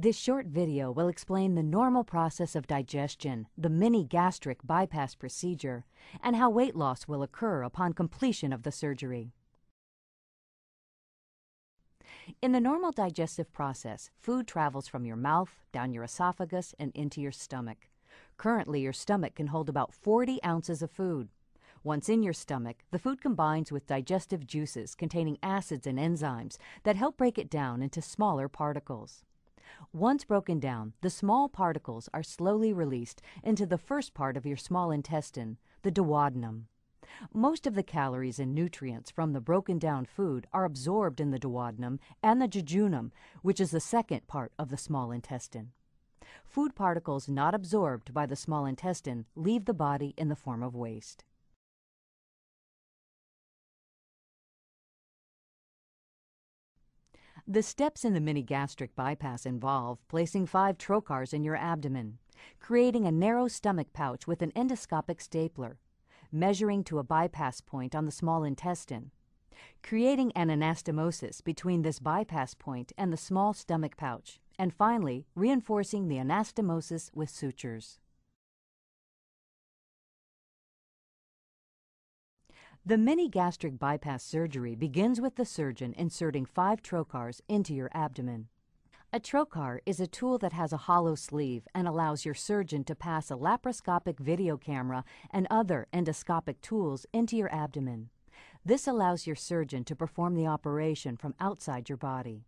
This short video will explain the normal process of digestion, the mini gastric bypass procedure, and how weight loss will occur upon completion of the surgery. In the normal digestive process, food travels from your mouth, down your esophagus, and into your stomach. Currently, your stomach can hold about 40 ounces of food. Once in your stomach, the food combines with digestive juices containing acids and enzymes that help break it down into smaller particles. Once broken down, the small particles are slowly released into the first part of your small intestine, the duodenum. Most of the calories and nutrients from the broken down food are absorbed in the duodenum and the jejunum, which is the second part of the small intestine. Food particles not absorbed by the small intestine leave the body in the form of waste. The steps in the mini gastric bypass involve placing five trocars in your abdomen, creating a narrow stomach pouch with an endoscopic stapler, measuring to a bypass point on the small intestine, creating an anastomosis between this bypass point and the small stomach pouch, and finally, reinforcing the anastomosis with sutures. The mini gastric bypass surgery begins with the surgeon inserting five trocars into your abdomen. A trocar is a tool that has a hollow sleeve and allows your surgeon to pass a laparoscopic video camera and other endoscopic tools into your abdomen. This allows your surgeon to perform the operation from outside your body.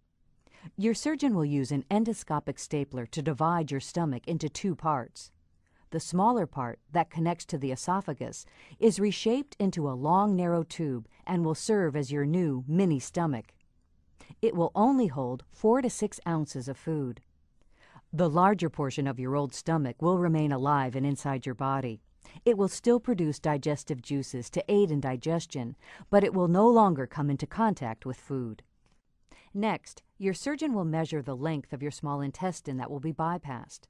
Your surgeon will use an endoscopic stapler to divide your stomach into two parts. The smaller part, that connects to the esophagus, is reshaped into a long narrow tube and will serve as your new mini stomach. It will only hold 4 to 6 ounces of food. The larger portion of your old stomach will remain alive and inside your body. It will still produce digestive juices to aid in digestion, but it will no longer come into contact with food. Next, your surgeon will measure the length of your small intestine that will be bypassed.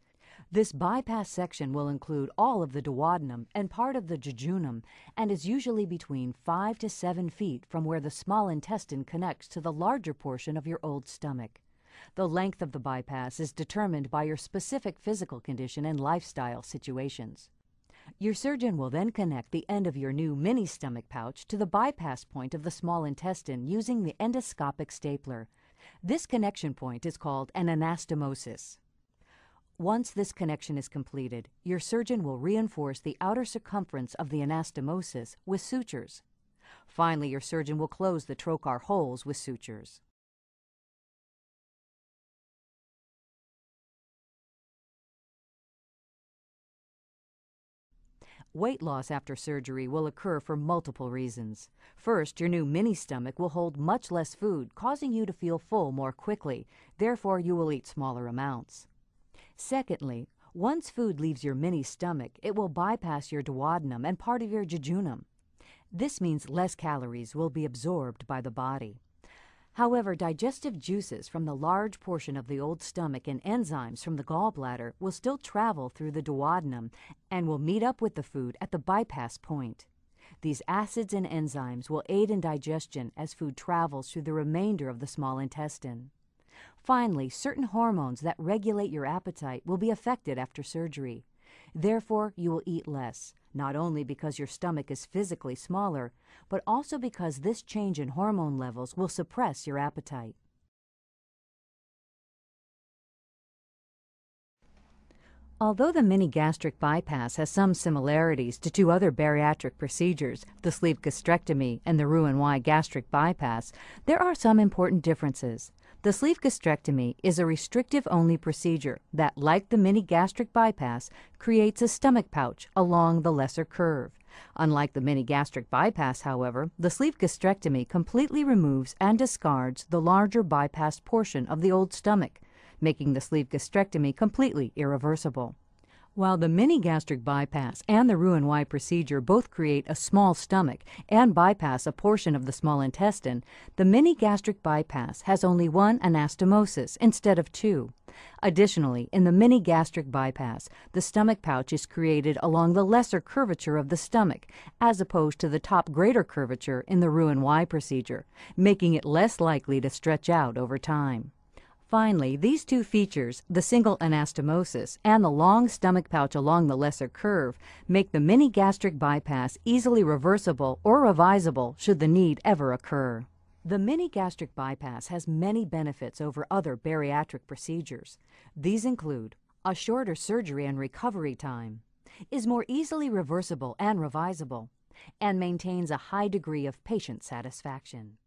This bypass section will include all of the duodenum and part of the jejunum and is usually between 5 to 7 feet from where the small intestine connects to the larger portion of your old stomach. The length of the bypass is determined by your specific physical condition and lifestyle situations. Your surgeon will then connect the end of your new mini stomach pouch to the bypass point of the small intestine using the endoscopic stapler. This connection point is called an anastomosis. Once this connection is completed, your surgeon will reinforce the outer circumference of the anastomosis with sutures. Finally, your surgeon will close the trocar holes with sutures. Weight loss after surgery will occur for multiple reasons. First, your new mini stomach will hold much less food, causing you to feel full more quickly. Therefore, you will eat smaller amounts. Secondly, once food leaves your mini stomach, it will bypass your duodenum and part of your jejunum. This means less calories will be absorbed by the body. However, digestive juices from the large portion of the old stomach and enzymes from the gallbladder will still travel through the duodenum and will meet up with the food at the bypass point. These acids and enzymes will aid in digestion as food travels through the remainder of the small intestine. Finally, certain hormones that regulate your appetite will be affected after surgery. Therefore, you will eat less, not only because your stomach is physically smaller, but also because this change in hormone levels will suppress your appetite. Although the mini gastric bypass has some similarities to two other bariatric procedures, the sleeve gastrectomy and the Roux-en-Y gastric bypass, there are some important differences. The sleeve gastrectomy is a restrictive-only procedure that, like the mini gastric bypass, creates a stomach pouch along the lesser curve. Unlike the mini gastric bypass, however, the sleeve gastrectomy completely removes and discards the larger bypass portion of the old stomach, making the sleeve gastrectomy completely irreversible. While the mini gastric bypass and the Roux-en-Y procedure both create a small stomach and bypass a portion of the small intestine, the mini gastric bypass has only one anastomosis instead of two. Additionally, in the mini gastric bypass, the stomach pouch is created along the lesser curvature of the stomach, as opposed to the top greater curvature in the Roux-en-Y procedure, making it less likely to stretch out over time. Finally, these two features, the single anastomosis and the long stomach pouch along the lesser curve, make the mini gastric bypass easily reversible or revisable should the need ever occur. The mini gastric bypass has many benefits over other bariatric procedures. These include a shorter surgery and recovery time, is more easily reversible and revisable, and maintains a high degree of patient satisfaction.